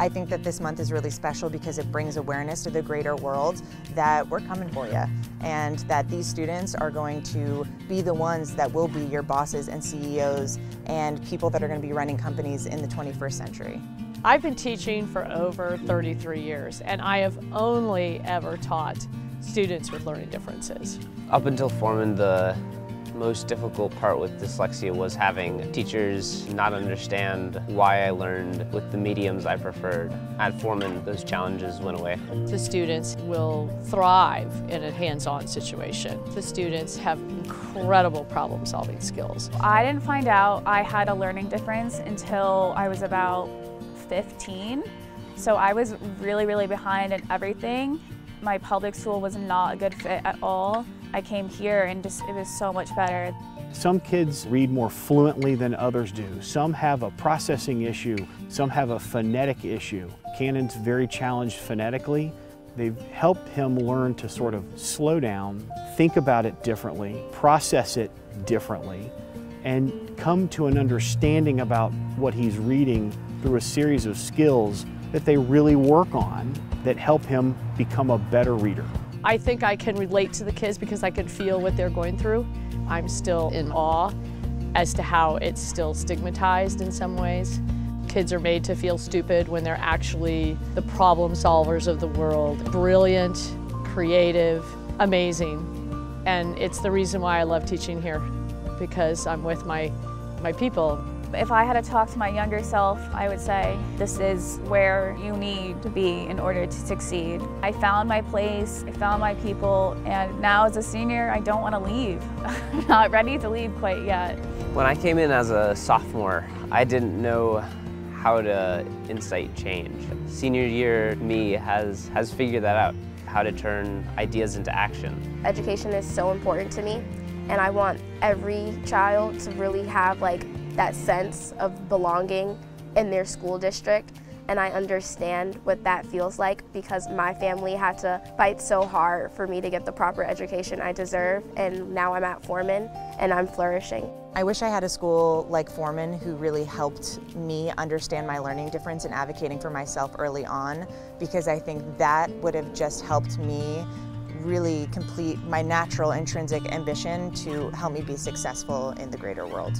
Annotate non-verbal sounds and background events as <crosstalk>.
I think that this month is really special because it brings awareness to the greater world that we're coming for you and that these students are going to be the ones that will be your bosses and CEOs and people that are going to be running companies in the 21st century. I've been teaching for over 33 years and I have only ever taught students with learning differences. Up until Forman, the most difficult part with dyslexia was having teachers not understand why I learned with the mediums I preferred. At Forman, those challenges went away. The students will thrive in a hands-on situation. The students have incredible problem-solving skills. I didn't find out I had a learning difference until I was about 15. So I was really, really behind in everything. My public school was not a good fit at all. I came here and just it was so much better. Some kids read more fluently than others do. Some have a processing issue. Some have a phonetic issue. Cannon's very challenged phonetically. They've helped him learn to sort of slow down, think about it differently, process it differently, and come to an understanding about what he's reading through a series of skills that they really work on that help him become a better reader. I think I can relate to the kids because I can feel what they're going through. I'm still in awe as to how it's still stigmatized in some ways. Kids are made to feel stupid when they're actually the problem solvers of the world. Brilliant, creative, amazing. And it's the reason why I love teaching here because I'm with my, my people. If I had to talk to my younger self, I would say this is where you need to be in order to succeed. I found my place, I found my people, and now as a senior, I don't want to leave. <laughs> I'm not ready to leave quite yet. When I came in as a sophomore, I didn't know how to incite change. Senior year me has, has figured that out, how to turn ideas into action. Education is so important to me and I want every child to really have like that sense of belonging in their school district and I understand what that feels like because my family had to fight so hard for me to get the proper education I deserve and now I'm at Forman and I'm flourishing. I wish I had a school like Forman who really helped me understand my learning difference and advocating for myself early on because I think that would have just helped me really complete my natural intrinsic ambition to help me be successful in the greater world.